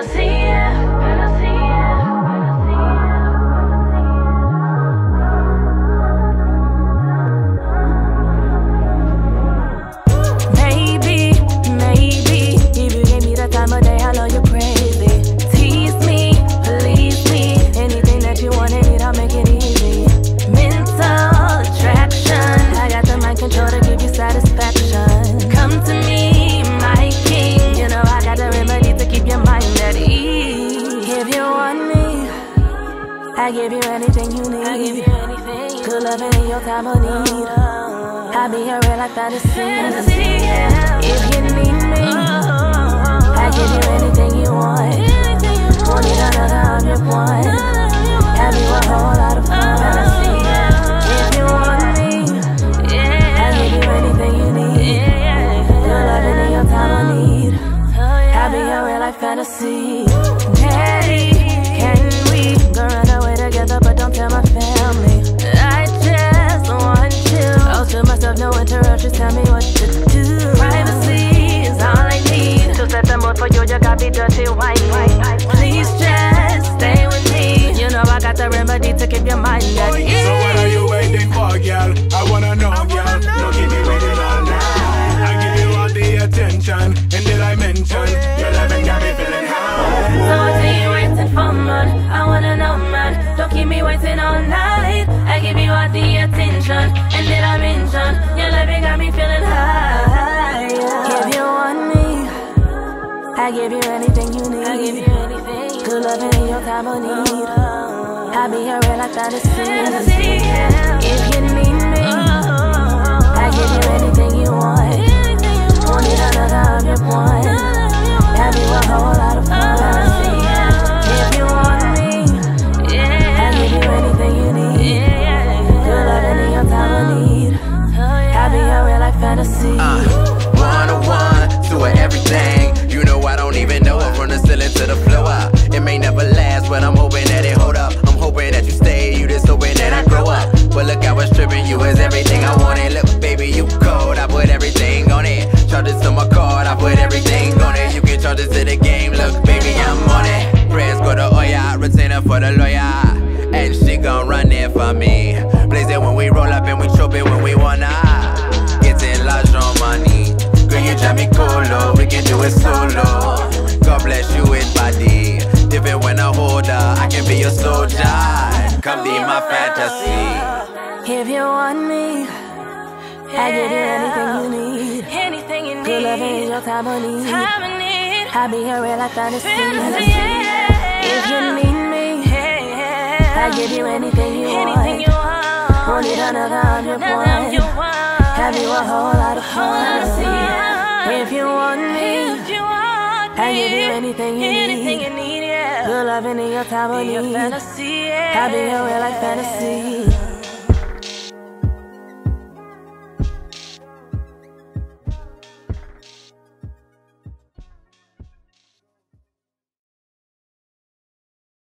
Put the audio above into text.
así. want me. I give you anything you need. I give you anything. Good loving in your time of need. I'll be your real life fantasy. fantasy yeah. If you need me, I give you uh-huh. anything you want. Want it another hundred one. Have you a whole lot of uh-huh. fun. If you want me, yeah. I give you anything you need. Good loving in your time of need. I'll be your real life fantasy. The mood for you, you got me dirty white. Please just stay with me. You know I got the remedy to keep your mind at ease. So what are you waiting for, girl? I wanna know, girl. Don't keep me waiting all night. I give you all the attention, and did I mention your loving got me feeling high? So what are you waiting for, man? I wanna know, man. Don't keep me waiting all night. I give you all the attention, and did I mention your loving got me feeling high? I give you anything you need. I give you anything. Good loving in your time of need. Uh-huh. I be here real like fantasy. If you need me, uh-huh. I give you anything you want. Won't need another hundred one. Have you a whole lot of fun. Uh-huh. If you want me, I give you anything you need. Good loving in your time of need. I be here real like fantasy. Uh, one on one, doing everything. On it. You can charge this to the game, look, baby, I'm on it. Prayers go to Oya, retainer for the lawyer. And she gon' run it for me. Blaze it when we roll up and we chop it when we wanna. Getting large on money. Girl, you drive me colo, we can do it solo. God bless you with body. Different when I hold her, I can be your soldier. Come be my fantasy. If you want me, I give you anything you need. Anything you need. Good loving in your time of I be here real like fantasy. Fantasy, yeah. If you need me, Yeah. I give you anything you Anything you want. want. Won't need another hundred Another you one. want. Have you a whole lot of fun. If you want me, want I give you anything you Anything need. you need, yeah. good loving in your time a need. I be here real like fantasy.